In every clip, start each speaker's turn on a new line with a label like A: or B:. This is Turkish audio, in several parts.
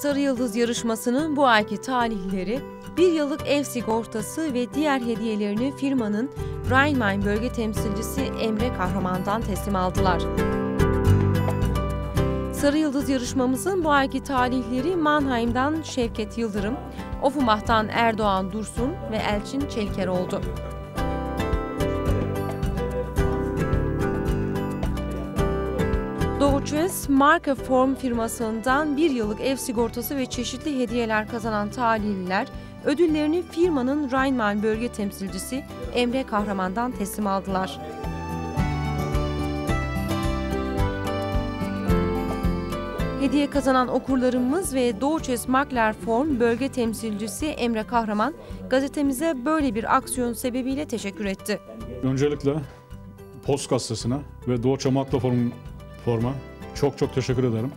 A: Sarı Yıldız yarışmasının bu ayki talihleri bir yıllık ev sigortası ve diğer hediyelerini firmanın Rhein-Main bölge temsilcisi Emre Kahraman'dan teslim aldılar. Sarı Yıldız yarışmamızın bu ayki talihleri Mannheim'dan Şevket Yıldırım, Offenbach'tan Erdoğan Dursun ve Elçin Çeliker oldu. Doğuçes Marka Form firmasından bir yıllık ev sigortası ve çeşitli hediyeler kazanan talihliler ödüllerini firmanın Rhein-Main bölge temsilcisi Emre Kahraman'dan teslim aldılar. Hediye kazanan okurlarımız ve Doğuçes Makler Form bölge temsilcisi Emre Kahraman gazetemize böyle bir aksiyon sebebiyle teşekkür etti.
B: Öncelikle Post Gazetesi'ne ve Doğu Çamakla Forum, Forma çok çok teşekkür ederim.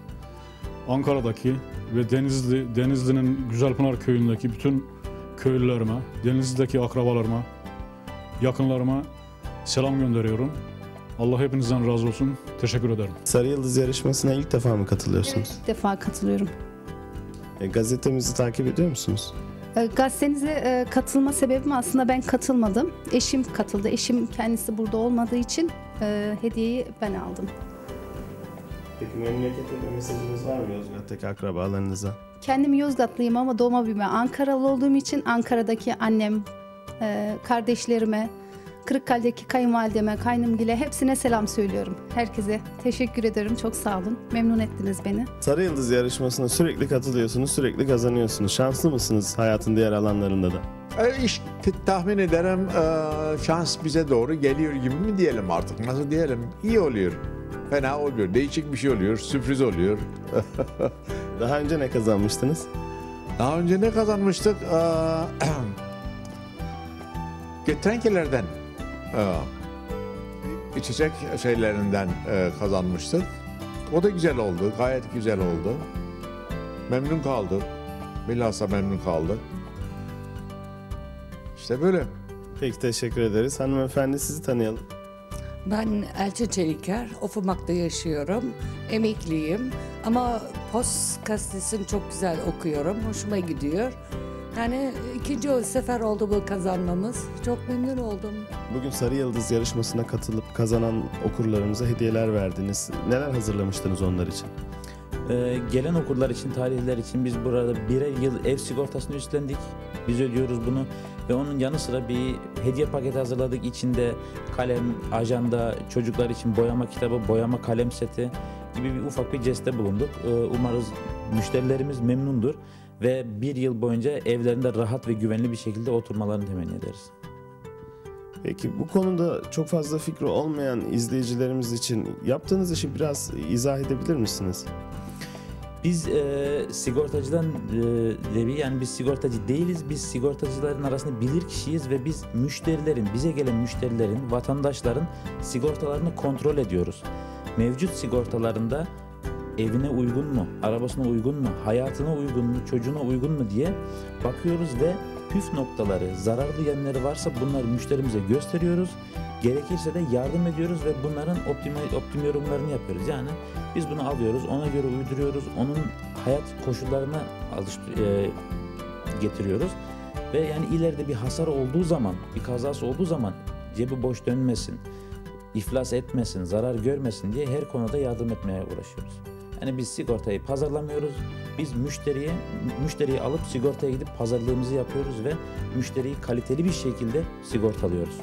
B: Ankara'daki ve Denizli, Denizli'nin Güzelpınar köyündeki bütün köylülerime, Denizli'deki akrabalarıma, yakınlarıma selam gönderiyorum. Allah hepinizden razı olsun. Teşekkür ederim.
C: Sarı Yıldız yarışmasına ilk defa mı katılıyorsunuz?
D: İlk defa katılıyorum.
C: E, gazetemizi takip ediyor musunuz?
D: E, Gazetenize e, katılma sebebim aslında ben katılmadım. Eşim katıldı. Eşim kendisi burada olmadığı için e, hediyeyi ben aldım.
C: Peki memlekete bir mesajınız var mı Yozgat'taki akrabalarınıza?
D: Kendim Yozgatlıyım ama doğma büyüme Ankaralı olduğum için Ankara'daki annem, e, kardeşlerime, Kırıkkale'deki kayınvalideme, kaynımgile hepsine selam söylüyorum. Herkese teşekkür ederim. Çok sağ olun. Memnun ettiniz beni.
C: Sarı Yıldız yarışmasına sürekli katılıyorsunuz, sürekli kazanıyorsunuz. Şanslı mısınız hayatın diğer alanlarında da?
E: E, iş tahmin ederim e, şans bize doğru geliyor gibi mi diyelim artık? Nasıl diyelim? İyi oluyor. Fena oluyor değişik bir şey oluyor sürpriz oluyor.
C: Daha önce ne kazanmıştınız?
E: daha önce ne kazanmıştık? E, Trenkelerden e, içecek şeylerinden kazanmıştık. O da güzel oldu gayet güzel oldu. Memnun kaldık. Bilhassa memnun kaldık işte böyle
C: Peki teşekkür ederiz. Hanımefendi sizi tanıyalım.
F: Ben Elçin Çeliker, Ofumak'ta yaşıyorum. Emekliyim ama Post gazetesini çok güzel okuyorum. Hoşuma gidiyor. Yani ikinci o sefer oldu bu kazanmamız. Çok memnun oldum.
C: Bugün Sarı Yıldız yarışmasına katılıp kazanan okurlarımıza hediyeler verdiniz. Neler hazırlamıştınız onlar için?
G: Ee, gelen okurlar için, tarihler için biz burada birer yıl ev sigortasını üstlendik. Biz ödüyoruz bunu ve onun yanı sıra bir hediye paketi hazırladık. İçinde kalem, ajanda, çocuklar için boyama kitabı, boyama kalem seti gibi bir ufak bir ceste bulunduk. Ee, umarız müşterilerimiz memnundur ve bir yıl boyunca evlerinde rahat ve güvenli bir şekilde oturmalarını temenni ederiz.
C: Peki bu konuda çok fazla fikri olmayan izleyicilerimiz için yaptığınız işi biraz izah edebilir misiniz?
G: Biz e, sigortacıdan e, yani biz sigortacı değiliz. Biz sigortacıların arasında bilir kişiyiz ve biz müşterilerin, bize gelen müşterilerin, vatandaşların sigortalarını kontrol ediyoruz. Mevcut sigortalarında evine uygun mu, arabasına uygun mu, hayatına uygun mu, çocuğuna uygun mu diye bakıyoruz ve püf noktaları, zararlı yanları varsa bunları müşterimize gösteriyoruz. Gerekirse de yardım ediyoruz ve bunların optim, optim yorumlarını yapıyoruz. Yani biz bunu alıyoruz, ona göre uyduruyoruz, onun hayat koşullarına alış, e, getiriyoruz. Ve yani ileride bir hasar olduğu zaman, bir kazası olduğu zaman cebi boş dönmesin, iflas etmesin, zarar görmesin diye her konuda yardım etmeye uğraşıyoruz. Yani biz sigortayı pazarlamıyoruz. Biz müşteriye müşteriyi alıp sigortaya gidip pazarlığımızı yapıyoruz ve müşteriyi kaliteli bir şekilde sigortalıyoruz.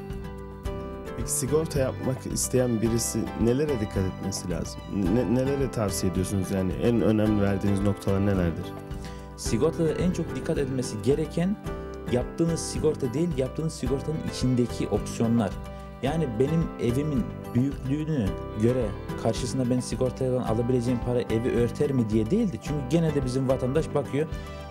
C: Peki sigorta yapmak isteyen birisi nelere dikkat etmesi lazım? Ne, nelere tavsiye ediyorsunuz yani en önemli verdiğiniz noktalar nelerdir?
G: Sigortada en çok dikkat edilmesi gereken yaptığınız sigorta değil, yaptığınız sigortanın içindeki opsiyonlar. Yani benim evimin büyüklüğünü göre karşısında ben sigortadan alabileceğim para evi örter mi diye değildi. Çünkü gene de bizim vatandaş bakıyor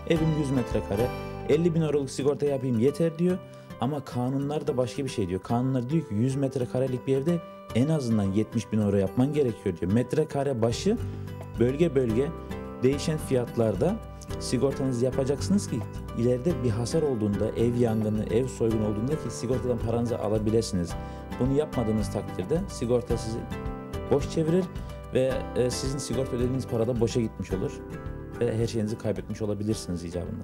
G: evim 100 metrekare 50 bin euroluk sigorta yapayım yeter diyor. Ama kanunlar da başka bir şey diyor. Kanunlar diyor ki 100 metrekarelik bir evde en azından 70 bin euro yapman gerekiyor diyor. Metrekare başı bölge bölge değişen fiyatlarda sigortanızı yapacaksınız ki ileride bir hasar olduğunda, ev yangını, ev soygunu olduğunda ki sigortadan paranızı alabilirsiniz. Bunu yapmadığınız takdirde sigorta sizi boş çevirir ve e, sizin sigorta ödediğiniz para da boşa gitmiş olur. ve her şeyinizi kaybetmiş olabilirsiniz icabında.